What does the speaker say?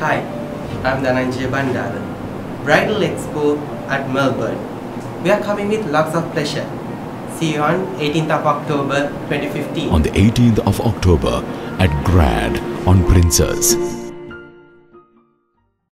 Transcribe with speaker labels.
Speaker 1: Hi, I'm Dhananjay Bandara. Bridal Expo at Melbourne. We are coming with lots of pleasure. See you on 18th of October 2015.
Speaker 2: on the 18th of October at Grand on Princes.